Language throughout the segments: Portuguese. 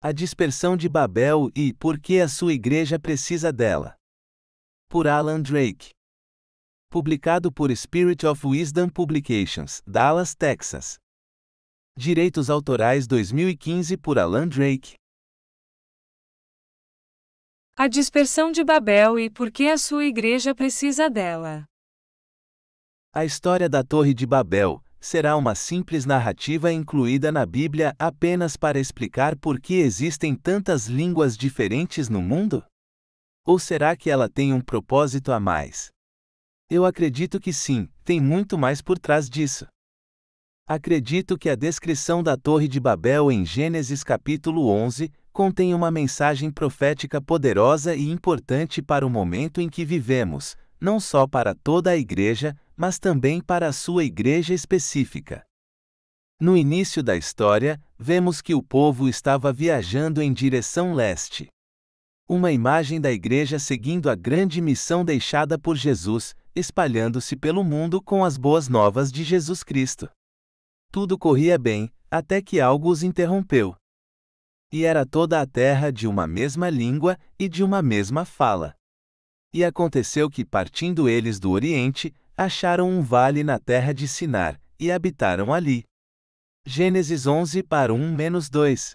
A dispersão de Babel e por que a sua igreja precisa dela. Por Alan Drake. Publicado por Spirit of Wisdom Publications, Dallas, Texas. Direitos Autorais 2015 por Alan Drake. A dispersão de Babel e por que a sua igreja precisa dela. A história da Torre de Babel, será uma simples narrativa incluída na Bíblia apenas para explicar por que existem tantas línguas diferentes no mundo? Ou será que ela tem um propósito a mais? Eu acredito que sim, tem muito mais por trás disso. Acredito que a descrição da Torre de Babel em Gênesis capítulo 11 contém uma mensagem profética poderosa e importante para o momento em que vivemos, não só para toda a igreja, mas também para a sua igreja específica. No início da história, vemos que o povo estava viajando em direção leste. Uma imagem da igreja seguindo a grande missão deixada por Jesus, espalhando-se pelo mundo com as boas novas de Jesus Cristo. Tudo corria bem, até que algo os interrompeu. E era toda a terra de uma mesma língua e de uma mesma fala. E aconteceu que, partindo eles do Oriente, acharam um vale na terra de Sinar, e habitaram ali. Gênesis 11 para 1-2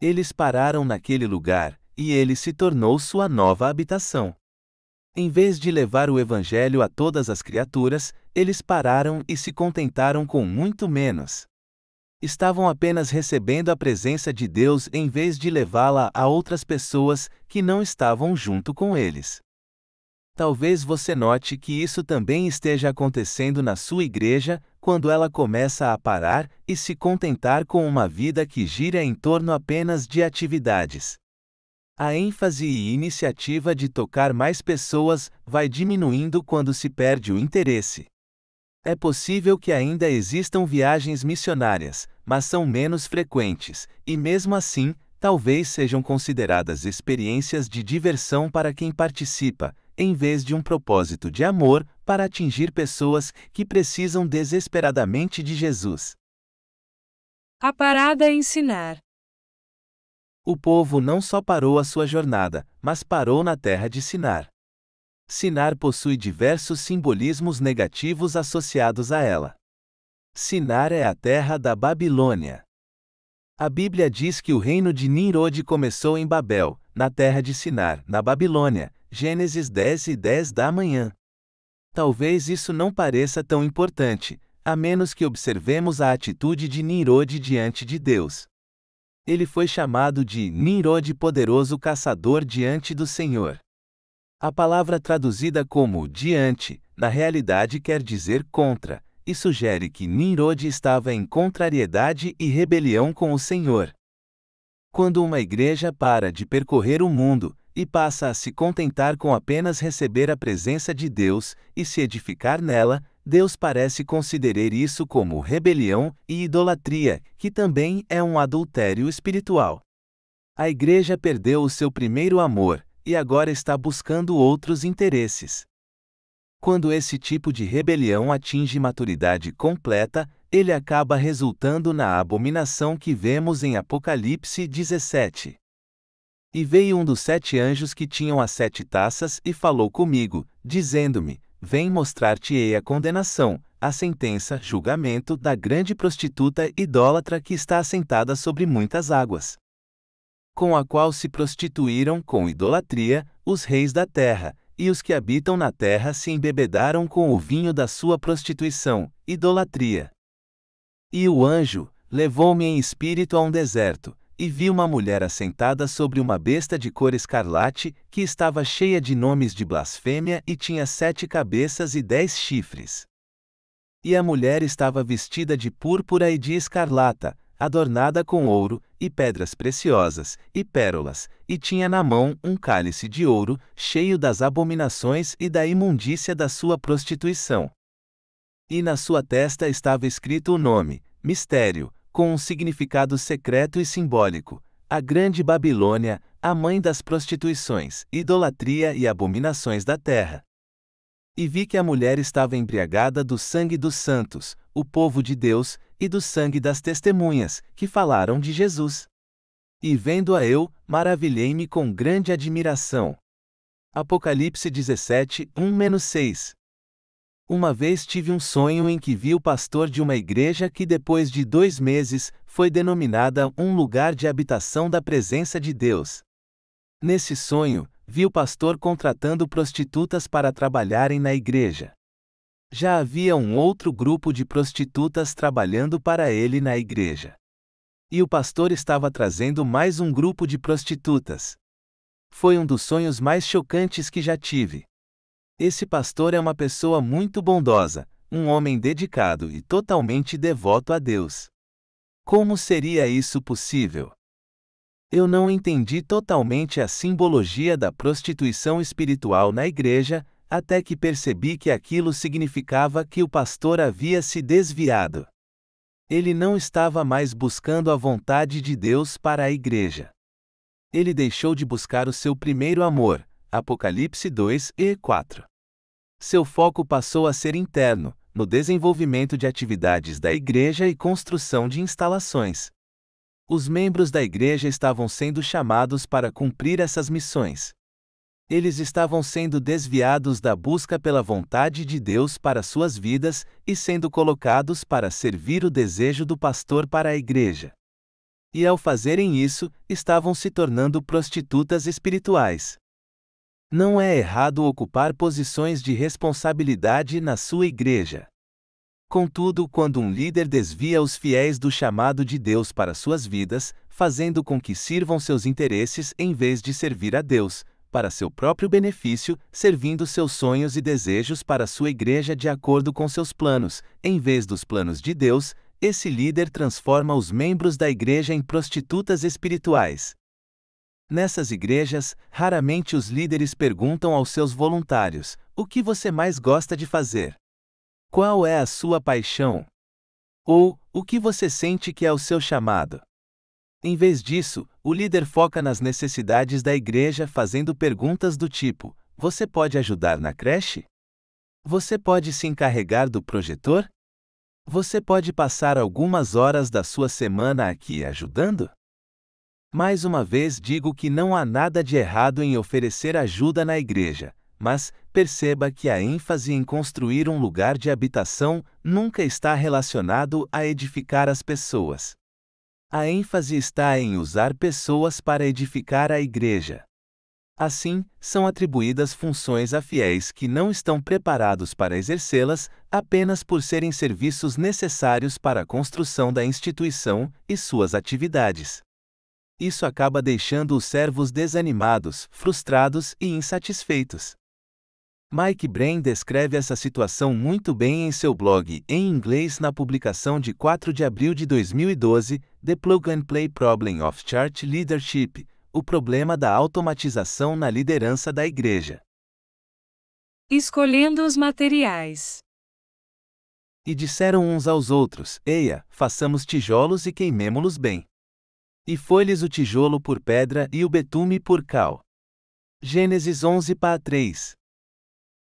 Eles pararam naquele lugar, e ele se tornou sua nova habitação. Em vez de levar o Evangelho a todas as criaturas, eles pararam e se contentaram com muito menos. Estavam apenas recebendo a presença de Deus em vez de levá-la a outras pessoas que não estavam junto com eles. Talvez você note que isso também esteja acontecendo na sua igreja quando ela começa a parar e se contentar com uma vida que gira em torno apenas de atividades. A ênfase e iniciativa de tocar mais pessoas vai diminuindo quando se perde o interesse. É possível que ainda existam viagens missionárias, mas são menos frequentes, e mesmo assim, talvez sejam consideradas experiências de diversão para quem participa, em vez de um propósito de amor para atingir pessoas que precisam desesperadamente de Jesus. A parada é ensinar. O povo não só parou a sua jornada, mas parou na terra de Sinar. Sinar possui diversos simbolismos negativos associados a ela. Sinar é a terra da Babilônia. A Bíblia diz que o reino de Nimrod começou em Babel, na terra de Sinar, na Babilônia, Gênesis 10 e 10 da manhã. Talvez isso não pareça tão importante, a menos que observemos a atitude de Nimrod diante de Deus. Ele foi chamado de Nimrod poderoso caçador diante do Senhor. A palavra traduzida como diante, na realidade quer dizer contra, e sugere que Nimrod estava em contrariedade e rebelião com o Senhor. Quando uma igreja para de percorrer o mundo, e passa a se contentar com apenas receber a presença de Deus e se edificar nela, Deus parece considerar isso como rebelião e idolatria, que também é um adultério espiritual. A igreja perdeu o seu primeiro amor e agora está buscando outros interesses. Quando esse tipo de rebelião atinge maturidade completa, ele acaba resultando na abominação que vemos em Apocalipse 17. E veio um dos sete anjos que tinham as sete taças e falou comigo, dizendo-me: Vem mostrar-te-ei a condenação, a sentença, julgamento da grande prostituta idólatra que está assentada sobre muitas águas. Com a qual se prostituíram com idolatria os reis da terra, e os que habitam na terra se embebedaram com o vinho da sua prostituição, idolatria. E o anjo levou-me em espírito a um deserto, e vi uma mulher assentada sobre uma besta de cor escarlate, que estava cheia de nomes de blasfêmia e tinha sete cabeças e dez chifres. E a mulher estava vestida de púrpura e de escarlata, adornada com ouro, e pedras preciosas, e pérolas, e tinha na mão um cálice de ouro, cheio das abominações e da imundícia da sua prostituição. E na sua testa estava escrito o nome: Mistério, com um significado secreto e simbólico. A Grande Babilônia, a mãe das prostituições, idolatria e abominações da terra. E vi que a mulher estava embriagada do sangue dos santos, o povo de Deus, e do sangue das testemunhas, que falaram de Jesus. E vendo-a eu, maravilhei-me com grande admiração. Apocalipse 17, 1-6 Uma vez tive um sonho em que vi o pastor de uma igreja que, depois de dois meses, foi denominada um lugar de habitação da presença de Deus. Nesse sonho, vi o pastor contratando prostitutas para trabalharem na igreja. Já havia um outro grupo de prostitutas trabalhando para ele na igreja. E o pastor estava trazendo mais um grupo de prostitutas. Foi um dos sonhos mais chocantes que já tive. Esse pastor é uma pessoa muito bondosa, um homem dedicado e totalmente devoto a Deus. Como seria isso possível? Eu não entendi totalmente a simbologia da prostituição espiritual na igreja, até que percebi que aquilo significava que o pastor havia se desviado. Ele não estava mais buscando a vontade de Deus para a igreja. Ele deixou de buscar o seu primeiro amor, Apocalipse 2 e 4. Seu foco passou a ser interno, no desenvolvimento de atividades da igreja e construção de instalações. Os membros da igreja estavam sendo chamados para cumprir essas missões eles estavam sendo desviados da busca pela vontade de Deus para suas vidas e sendo colocados para servir o desejo do pastor para a igreja. E ao fazerem isso, estavam se tornando prostitutas espirituais. Não é errado ocupar posições de responsabilidade na sua igreja. Contudo, quando um líder desvia os fiéis do chamado de Deus para suas vidas, fazendo com que sirvam seus interesses em vez de servir a Deus, para seu próprio benefício, servindo seus sonhos e desejos para sua igreja de acordo com seus planos, em vez dos planos de Deus, esse líder transforma os membros da igreja em prostitutas espirituais. Nessas igrejas, raramente os líderes perguntam aos seus voluntários: o que você mais gosta de fazer? Qual é a sua paixão? Ou, o que você sente que é o seu chamado? Em vez disso, o líder foca nas necessidades da igreja fazendo perguntas do tipo: Você pode ajudar na creche? Você pode se encarregar do projetor? Você pode passar algumas horas da sua semana aqui ajudando? Mais uma vez digo que não há nada de errado em oferecer ajuda na igreja, mas perceba que a ênfase em construir um lugar de habitação nunca está relacionado a edificar as pessoas. A ênfase está em usar pessoas para edificar a igreja. Assim, são atribuídas funções a fiéis que não estão preparados para exercê-las apenas por serem serviços necessários para a construção da instituição e suas atividades. Isso acaba deixando os servos desanimados, frustrados e insatisfeitos. Mike Brain descreve essa situação muito bem em seu blog em inglês na publicação de 4 de abril de 2012, The Plug and Play Problem of Church Leadership O problema da automatização na liderança da igreja. Escolhendo os materiais. E disseram uns aos outros: Eia, façamos tijolos e queimemo-los bem. E foi-lhes o tijolo por pedra e o betume por cal. Gênesis 11 para 3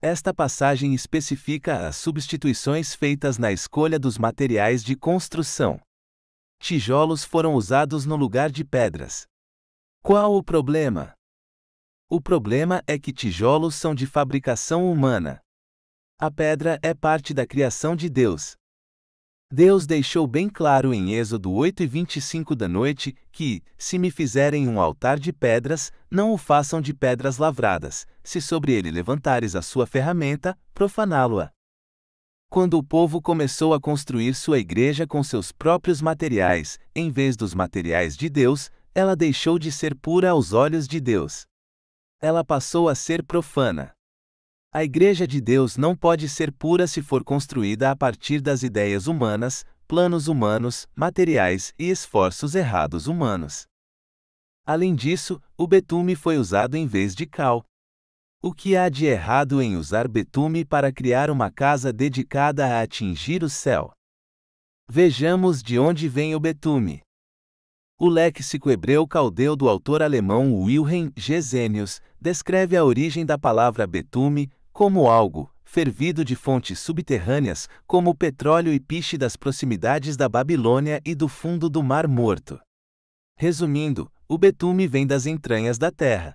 esta passagem especifica as substituições feitas na escolha dos materiais de construção. Tijolos foram usados no lugar de pedras. Qual o problema? O problema é que tijolos são de fabricação humana. A pedra é parte da criação de Deus, Deus deixou bem claro em Êxodo 8 e 25 da noite que, se me fizerem um altar de pedras, não o façam de pedras lavradas, se sobre ele levantares a sua ferramenta, profaná-lo-á. Quando o povo começou a construir sua igreja com seus próprios materiais, em vez dos materiais de Deus, ela deixou de ser pura aos olhos de Deus. Ela passou a ser profana. A Igreja de Deus não pode ser pura se for construída a partir das ideias humanas, planos humanos, materiais e esforços errados humanos. Além disso, o betume foi usado em vez de cal. O que há de errado em usar betume para criar uma casa dedicada a atingir o céu? Vejamos de onde vem o betume. O léxico hebreu caldeu do autor alemão Wilhelm Gesenius descreve a origem da palavra betume como algo, fervido de fontes subterrâneas, como petróleo e piche das proximidades da Babilônia e do fundo do Mar Morto. Resumindo, o betume vem das entranhas da terra.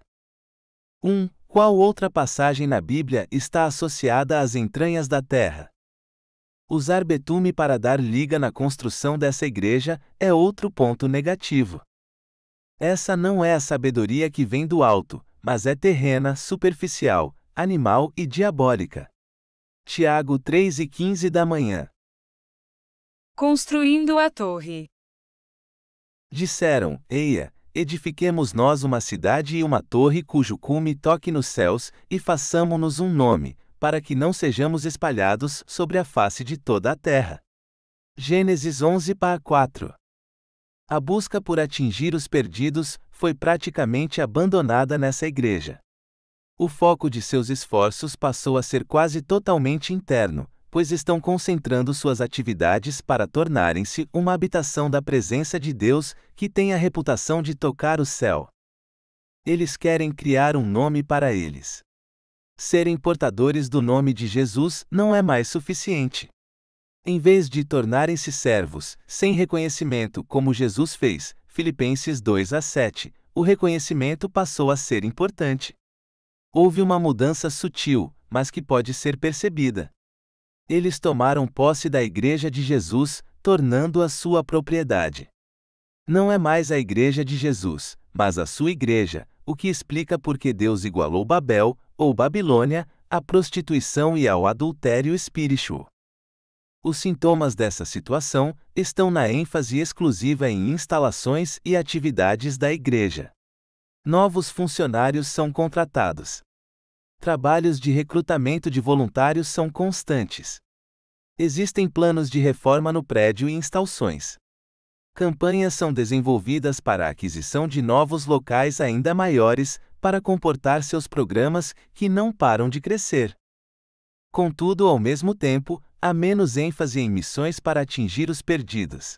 1. Qual outra passagem na Bíblia está associada às entranhas da terra? Usar betume para dar liga na construção dessa igreja é outro ponto negativo. Essa não é a sabedoria que vem do alto, mas é terrena, superficial, animal e diabólica. Tiago 3 e 15 da manhã. Construindo a torre. Disseram: Eia, edifiquemos nós uma cidade e uma torre cujo cume toque nos céus, e façamo-nos um nome, para que não sejamos espalhados sobre a face de toda a terra. Gênesis 11 para 4 A busca por atingir os perdidos foi praticamente abandonada nessa igreja. O foco de seus esforços passou a ser quase totalmente interno, pois estão concentrando suas atividades para tornarem-se uma habitação da presença de Deus que tem a reputação de tocar o céu. Eles querem criar um nome para eles. Serem portadores do nome de Jesus não é mais suficiente. Em vez de tornarem-se servos, sem reconhecimento como Jesus fez, Filipenses 2 a 7, o reconhecimento passou a ser importante. Houve uma mudança sutil, mas que pode ser percebida. Eles tomaram posse da Igreja de Jesus, tornando-a sua propriedade. Não é mais a Igreja de Jesus, mas a sua Igreja, o que explica por que Deus igualou Babel, ou Babilônia, à prostituição e ao adultério espiritual. Os sintomas dessa situação estão na ênfase exclusiva em instalações e atividades da Igreja. Novos funcionários são contratados. Trabalhos de recrutamento de voluntários são constantes. Existem planos de reforma no prédio e instalações. Campanhas são desenvolvidas para a aquisição de novos locais ainda maiores para comportar seus programas que não param de crescer. Contudo, ao mesmo tempo, há menos ênfase em missões para atingir os perdidos.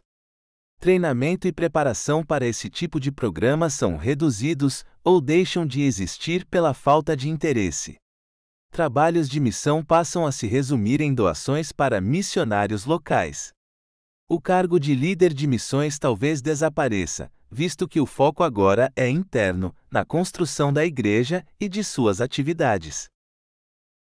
Treinamento e preparação para esse tipo de programa são reduzidos ou deixam de existir pela falta de interesse. Trabalhos de missão passam a se resumir em doações para missionários locais. O cargo de líder de missões talvez desapareça, visto que o foco agora é interno, na construção da igreja e de suas atividades.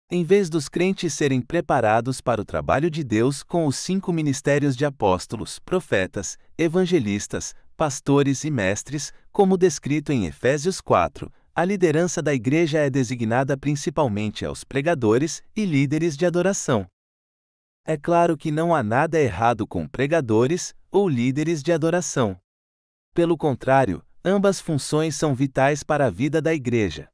Em vez dos crentes serem preparados para o trabalho de Deus com os cinco ministérios de apóstolos, profetas, evangelistas, pastores e mestres, como descrito em Efésios 4, a liderança da igreja é designada principalmente aos pregadores e líderes de adoração. É claro que não há nada errado com pregadores ou líderes de adoração. Pelo contrário, ambas funções são vitais para a vida da igreja.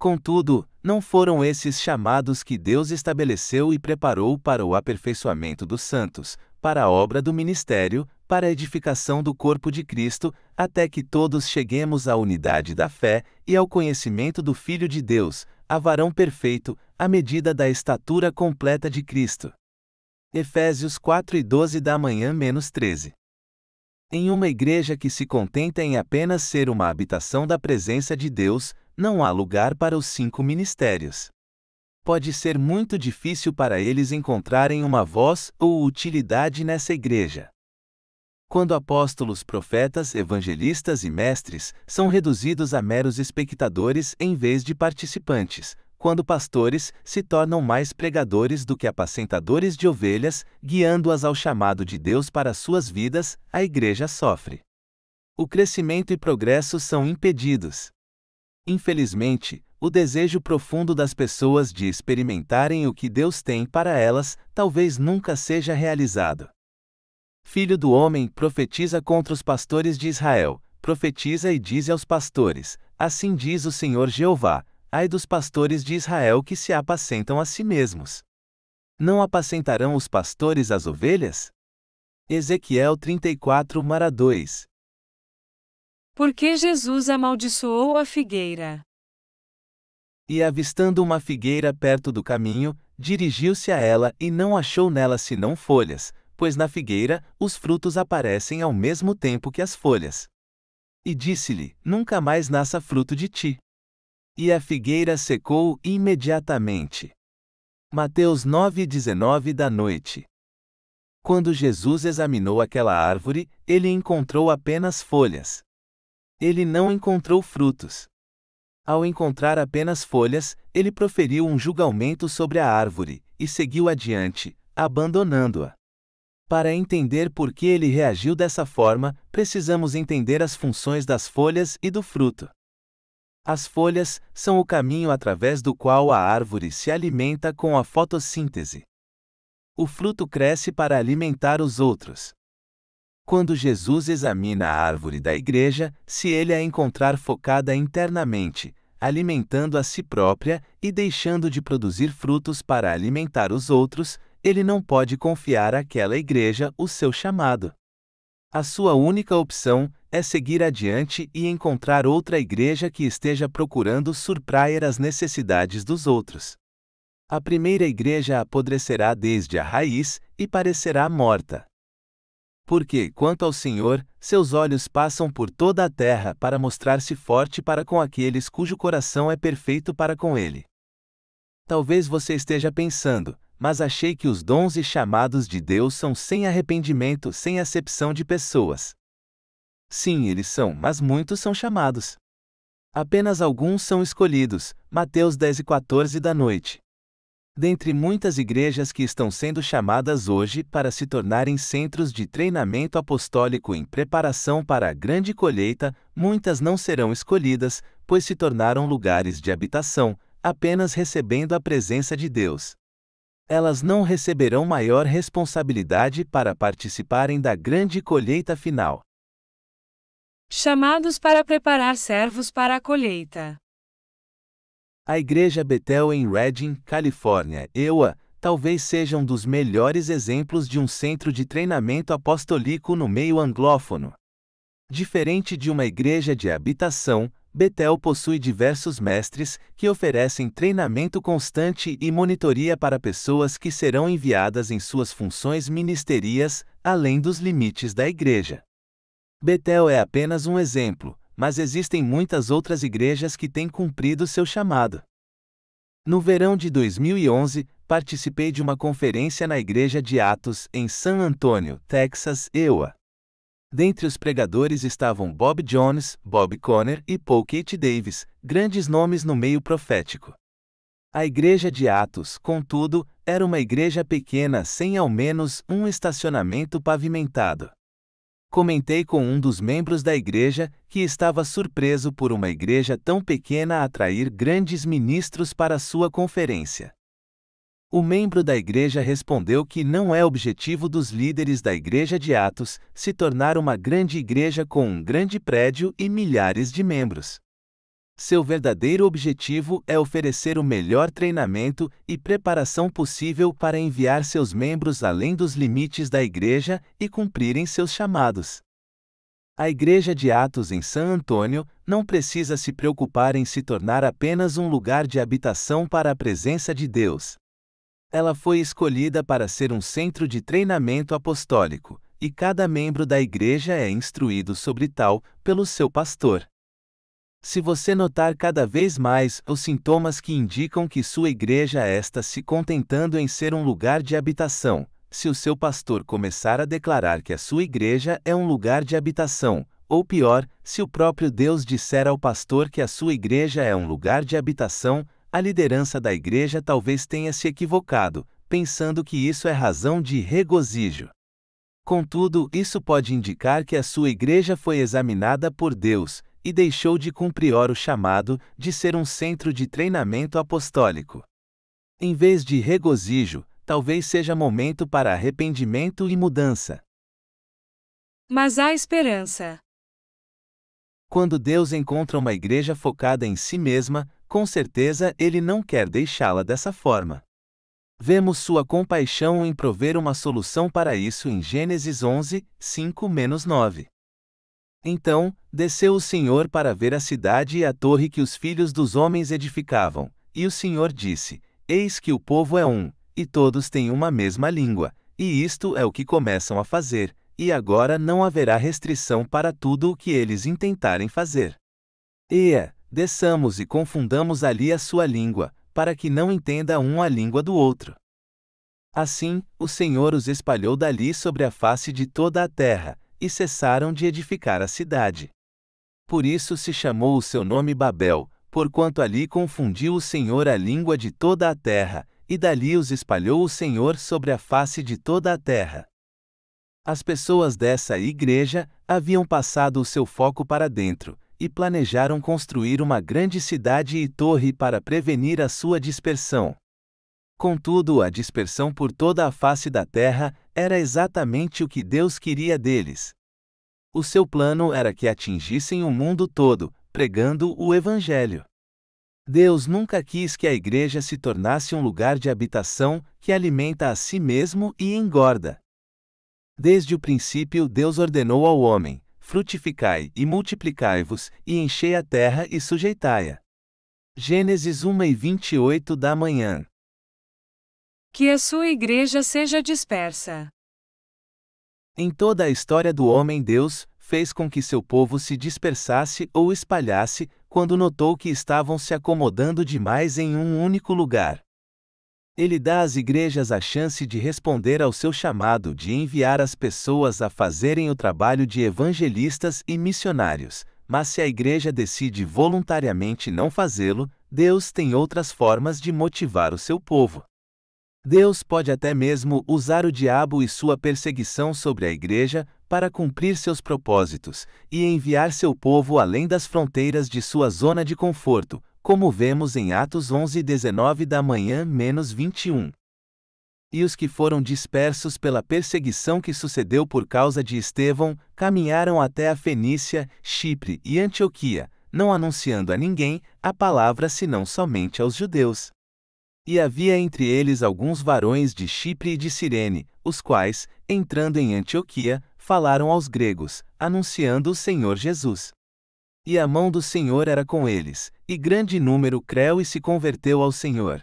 Contudo, não foram esses chamados que Deus estabeleceu e preparou para o aperfeiçoamento dos santos, para a obra do ministério, para a edificação do corpo de Cristo, até que todos cheguemos à unidade da fé e ao conhecimento do Filho de Deus, a varão perfeito, à medida da estatura completa de Cristo. Efésios 4 e 12 da manhã menos 13. Em uma igreja que se contenta em apenas ser uma habitação da presença de Deus, não há lugar para os cinco ministérios. Pode ser muito difícil para eles encontrarem uma voz ou utilidade nessa igreja. Quando apóstolos, profetas, evangelistas e mestres são reduzidos a meros espectadores em vez de participantes, quando pastores se tornam mais pregadores do que apacentadores de ovelhas, guiando-as ao chamado de Deus para suas vidas, a igreja sofre. O crescimento e progresso são impedidos. Infelizmente, o desejo profundo das pessoas de experimentarem o que Deus tem para elas talvez nunca seja realizado. Filho do homem profetiza contra os pastores de Israel, profetiza e diz aos pastores: Assim diz o Senhor Jeová: Ai dos pastores de Israel que se apacentam a si mesmos. Não apacentarão os pastores as ovelhas? Ezequiel 34 Mara 2 porque Jesus amaldiçoou a figueira. E avistando uma figueira perto do caminho, dirigiu-se a ela e não achou nela senão folhas, pois na figueira os frutos aparecem ao mesmo tempo que as folhas. E disse-lhe: Nunca mais nasça fruto de ti. E a figueira secou imediatamente. Mateus 9:19 da noite. Quando Jesus examinou aquela árvore, ele encontrou apenas folhas. Ele não encontrou frutos. Ao encontrar apenas folhas, ele proferiu um julgamento sobre a árvore, e seguiu adiante, abandonando-a. Para entender por que ele reagiu dessa forma, precisamos entender as funções das folhas e do fruto. As folhas são o caminho através do qual a árvore se alimenta com a fotossíntese. O fruto cresce para alimentar os outros. Quando Jesus examina a árvore da igreja, se ele a encontrar focada internamente, alimentando a si própria e deixando de produzir frutos para alimentar os outros, ele não pode confiar àquela igreja o seu chamado. A sua única opção é seguir adiante e encontrar outra igreja que esteja procurando surprair as necessidades dos outros. A primeira igreja apodrecerá desde a raiz e parecerá morta. Porque, quanto ao Senhor, seus olhos passam por toda a terra para mostrar-se forte para com aqueles cujo coração é perfeito para com ele. Talvez você esteja pensando, mas achei que os dons e chamados de Deus são sem arrependimento, sem acepção de pessoas. Sim, eles são, mas muitos são chamados. Apenas alguns são escolhidos. Mateus 10 e 14 da noite. Dentre muitas igrejas que estão sendo chamadas hoje para se tornarem centros de treinamento apostólico em preparação para a grande colheita, muitas não serão escolhidas, pois se tornaram lugares de habitação, apenas recebendo a presença de Deus elas não receberão maior responsabilidade para participarem da grande colheita final. Chamados para preparar servos para a colheita. A Igreja Betel em Redding, Califórnia, EUA, talvez seja um dos melhores exemplos de um centro de treinamento apostólico no meio anglófono. Diferente de uma igreja de habitação, Betel possui diversos mestres que oferecem treinamento constante e monitoria para pessoas que serão enviadas em suas funções ministerias, além dos limites da igreja. Betel é apenas um exemplo, mas existem muitas outras igrejas que têm cumprido seu chamado. No verão de 2011, participei de uma conferência na Igreja de Atos, em San Antonio, Texas, EUA. Dentre os pregadores estavam Bob Jones, Bob Conner e Paul Kate Davis, grandes nomes no meio profético. A igreja de Atos, contudo, era uma igreja pequena sem ao menos um estacionamento pavimentado. Comentei com um dos membros da igreja que estava surpreso por uma igreja tão pequena atrair grandes ministros para sua conferência. O membro da igreja respondeu que não é objetivo dos líderes da igreja de Atos se tornar uma grande igreja com um grande prédio e milhares de membros. Seu verdadeiro objetivo é oferecer o melhor treinamento e preparação possível para enviar seus membros além dos limites da igreja e cumprirem seus chamados. A Igreja de Atos em San Antônio não precisa se preocupar em se tornar apenas um lugar de habitação para a presença de Deus. Ela foi escolhida para ser um centro de treinamento apostólico, e cada membro da igreja é instruído sobre tal pelo seu pastor. Se você notar cada vez mais os sintomas que indicam que sua igreja está se contentando em ser um lugar de habitação, se o seu pastor começar a declarar que a sua igreja é um lugar de habitação, ou pior, se o próprio Deus disser ao pastor que a sua igreja é um lugar de habitação, a liderança da igreja talvez tenha se equivocado, pensando que isso é razão de regozijo. Contudo, isso pode indicar que a sua igreja foi examinada por Deus e deixou de cumprir o chamado de ser um centro de treinamento apostólico. Em vez de regozijo, talvez seja momento para arrependimento e mudança. Mas há esperança. Quando Deus encontra uma igreja focada em si mesma, com certeza ele não quer deixá-la dessa forma. Vemos sua compaixão em prover uma solução para isso em Gênesis 11, 5-9. Então, desceu o Senhor para ver a cidade e a torre que os filhos dos homens edificavam, e o Senhor disse: Eis que o povo é um, e todos têm uma mesma língua, e isto é o que começam a fazer, e agora não haverá restrição para tudo o que eles intentarem fazer. Eia, desçamos e confundamos ali a sua língua, para que não entenda um a língua do outro. Assim, o Senhor os espalhou dali sobre a face de toda a terra, e cessaram de edificar a cidade. Por isso se chamou o seu nome Babel, porquanto ali confundiu o Senhor a língua de toda a terra, e dali os espalhou o Senhor sobre a face de toda a terra. As pessoas dessa igreja haviam passado o seu foco para dentro, e planejaram construir uma grande cidade e torre para prevenir a sua dispersão. Contudo, a dispersão por toda a face da terra era exatamente o que Deus queria deles. O seu plano era que atingissem o mundo todo, pregando o Evangelho. Deus nunca quis que a igreja se tornasse um lugar de habitação que alimenta a si mesmo e engorda. Desde o princípio, Deus ordenou ao homem: frutificai e multiplicai-vos, e enchei a terra e sujeitai-a. Gênesis 1 e 28 da manhã. Que a sua igreja seja dispersa. Em toda a história do homem, Deus fez com que seu povo se dispersasse ou espalhasse, quando notou que estavam se acomodando demais em um único lugar. Ele dá às igrejas a chance de responder ao seu chamado de enviar as pessoas a fazerem o trabalho de evangelistas e missionários, mas se a igreja decide voluntariamente não fazê-lo, Deus tem outras formas de motivar o seu povo. Deus pode até mesmo usar o diabo e sua perseguição sobre a igreja para cumprir seus propósitos e enviar seu povo além das fronteiras de sua zona de conforto, como vemos em Atos 11 19 da manhã menos 21. E os que foram dispersos pela perseguição que sucedeu por causa de Estevão, caminharam até a Fenícia, Chipre e Antioquia, não anunciando a ninguém a palavra senão somente aos judeus. E havia entre eles alguns varões de Chipre e de Cirene, os quais, entrando em Antioquia, falaram aos gregos, anunciando o Senhor Jesus. E a mão do Senhor era com eles, e grande número creu e se converteu ao Senhor.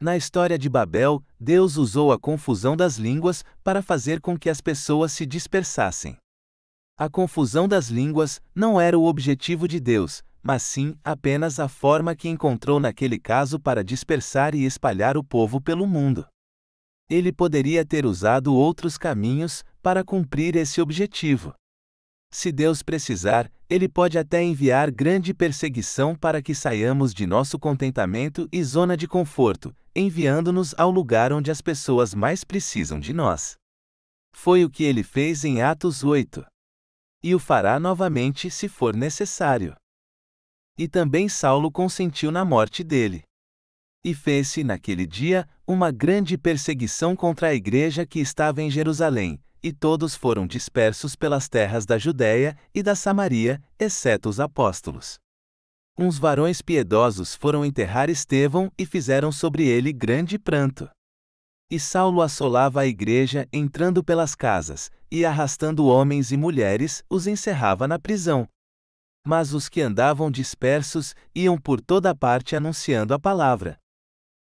Na história de Babel, Deus usou a confusão das línguas para fazer com que as pessoas se dispersassem. A confusão das línguas não era o objetivo de Deus, mas sim apenas a forma que encontrou naquele caso para dispersar e espalhar o povo pelo mundo. Ele poderia ter usado outros caminhos para cumprir esse objetivo. Se Deus precisar, Ele pode até enviar grande perseguição para que saiamos de nosso contentamento e zona de conforto, enviando-nos ao lugar onde as pessoas mais precisam de nós. Foi o que ele fez em Atos 8. E o fará novamente se for necessário. E também Saulo consentiu na morte dele. E fez-se, naquele dia, uma grande perseguição contra a igreja que estava em Jerusalém, e todos foram dispersos pelas terras da Judéia e da Samaria, exceto os apóstolos. Uns varões piedosos foram enterrar Estevão e fizeram sobre ele grande pranto. E Saulo assolava a igreja entrando pelas casas, e arrastando homens e mulheres, os encerrava na prisão. Mas os que andavam dispersos iam por toda parte anunciando a palavra.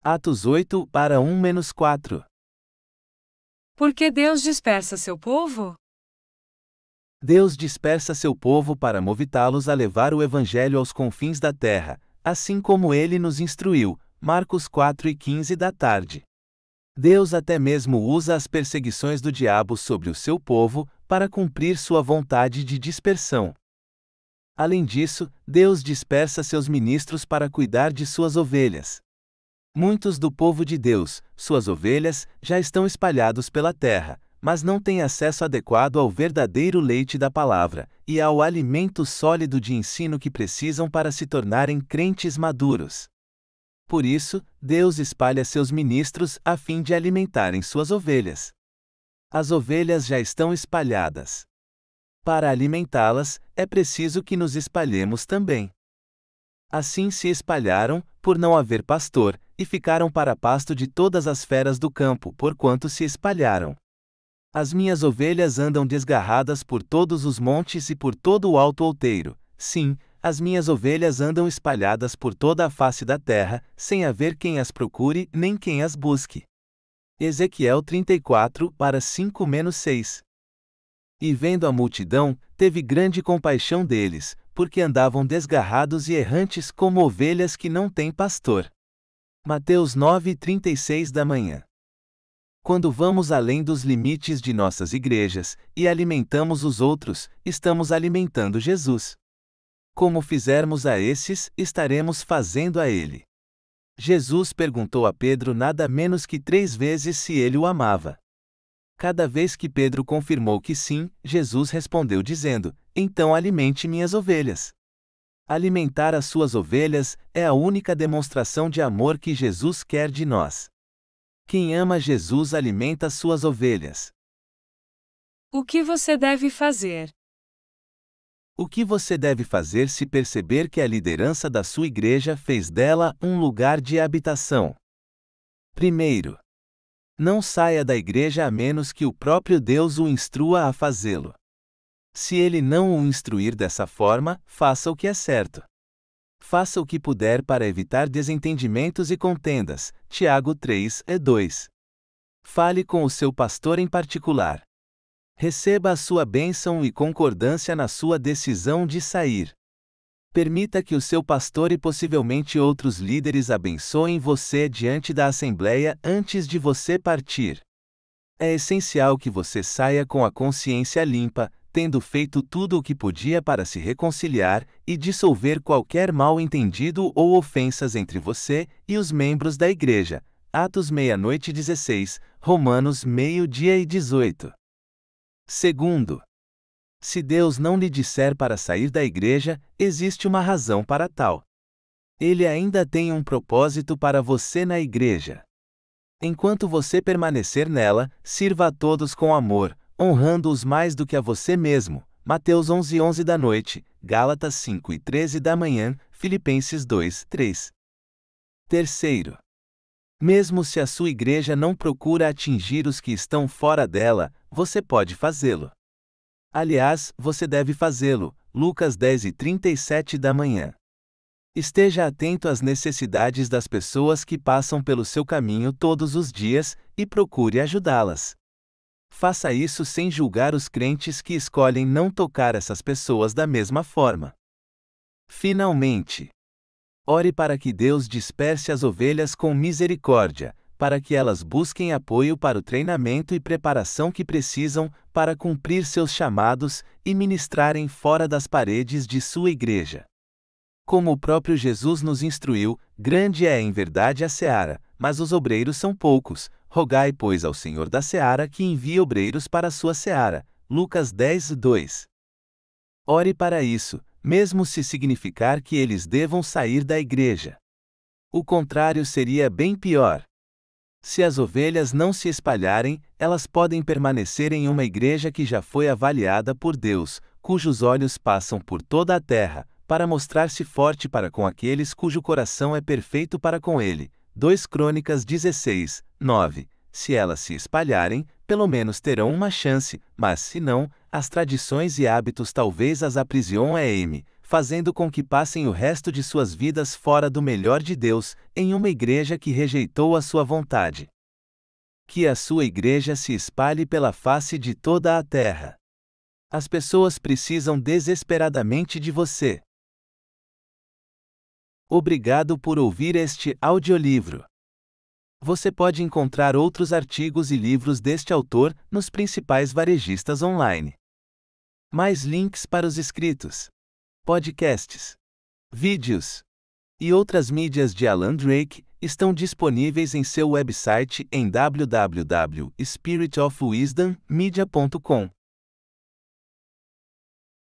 Atos 8 para 1-4 por que Deus dispersa seu povo? Deus dispersa seu povo para movitá-los a levar o Evangelho aos confins da terra, assim como ele nos instruiu. Marcos 4 e 15 da tarde. Deus até mesmo usa as perseguições do diabo sobre o seu povo para cumprir sua vontade de dispersão. Além disso, Deus dispersa seus ministros para cuidar de suas ovelhas. Muitos do povo de Deus, suas ovelhas, já estão espalhados pela terra, mas não têm acesso adequado ao verdadeiro leite da palavra e ao alimento sólido de ensino que precisam para se tornarem crentes maduros. Por isso, Deus espalha seus ministros a fim de alimentarem suas ovelhas. As ovelhas já estão espalhadas. Para alimentá-las, é preciso que nos espalhemos também. Assim se espalharam, por não haver pastor, e ficaram para pasto de todas as feras do campo, porquanto se espalharam. As minhas ovelhas andam desgarradas por todos os montes e por todo o alto outeiro. Sim, as minhas ovelhas andam espalhadas por toda a face da terra, sem haver quem as procure nem quem as busque. Ezequiel 34, para 5-6 E vendo a multidão, teve grande compaixão deles, porque andavam desgarrados e errantes como ovelhas que não têm pastor. Mateus 9:36 da manhã. Quando vamos além dos limites de nossas igrejas e alimentamos os outros, estamos alimentando Jesus. Como fizermos a esses, estaremos fazendo a ele. Jesus perguntou a Pedro nada menos que três vezes se ele o amava. Cada vez que Pedro confirmou que sim, Jesus respondeu dizendo: Então alimente minhas ovelhas. Alimentar as suas ovelhas é a única demonstração de amor que Jesus quer de nós. Quem ama Jesus alimenta suas ovelhas. O que você deve fazer? O que você deve fazer se perceber que a liderança da sua igreja fez dela um lugar de habitação? Primeiro, não saia da igreja a menos que o próprio Deus o instrua a fazê-lo. Se ele não o instruir dessa forma, faça o que é certo. Faça o que puder para evitar desentendimentos e contendas. Tiago 3 e 2. Fale com o seu pastor em particular. Receba a sua bênção e concordância na sua decisão de sair. Permita que o seu pastor e possivelmente outros líderes abençoem você diante da assembleia antes de você partir. É essencial que você saia com a consciência limpa, tendo feito tudo o que podia para se reconciliar e dissolver qualquer mal-entendido ou ofensas entre você e os membros da igreja. Atos meia-noite 16, Romanos meio-dia e 18. Segundo, se Deus não lhe disser para sair da igreja, existe uma razão para tal. Ele ainda tem um propósito para você na igreja. Enquanto você permanecer nela, sirva a todos com amor, honrando-os mais do que a você mesmo. Mateus 11, 11 da noite, Gálatas 5 e 13 da manhã, Filipenses 2, 3. Terceiro. Mesmo se a sua igreja não procura atingir os que estão fora dela, você pode fazê-lo. Aliás, você deve fazê-lo. Lucas 10 e 37 da manhã. Esteja atento às necessidades das pessoas que passam pelo seu caminho todos os dias e procure ajudá-las. Faça isso sem julgar os crentes que escolhem não tocar essas pessoas da mesma forma. Finalmente, ore para que Deus disperse as ovelhas com misericórdia, para que elas busquem apoio para o treinamento e preparação que precisam para cumprir seus chamados e ministrarem fora das paredes de sua igreja. Como o próprio Jesus nos instruiu, grande é em verdade a seara, mas os obreiros são poucos. Rogai, pois, ao Senhor da seara que envie obreiros para a sua seara. Lucas 10, 2. Ore para isso, mesmo se significar que eles devam sair da igreja. O contrário seria bem pior. Se as ovelhas não se espalharem, elas podem permanecer em uma igreja que já foi avaliada por Deus, cujos olhos passam por toda a terra, para mostrar-se forte para com aqueles cujo coração é perfeito para com ele. 2 Crônicas 16, 9. Se elas se espalharem, pelo menos terão uma chance, mas se não, as tradições e hábitos talvez as aprisionem fazendo com que passem o resto de suas vidas fora do melhor de Deus, em uma igreja que rejeitou a sua vontade. Que a sua igreja se espalhe pela face de toda a terra. As pessoas precisam desesperadamente de você. Obrigado por ouvir este audiolivro. Você pode encontrar outros artigos e livros deste autor nos principais varejistas online. Mais links para os escritos podcasts, vídeos e outras mídias de Alan Drake estão disponíveis em seu website em www.spiritofwisdommedia.com.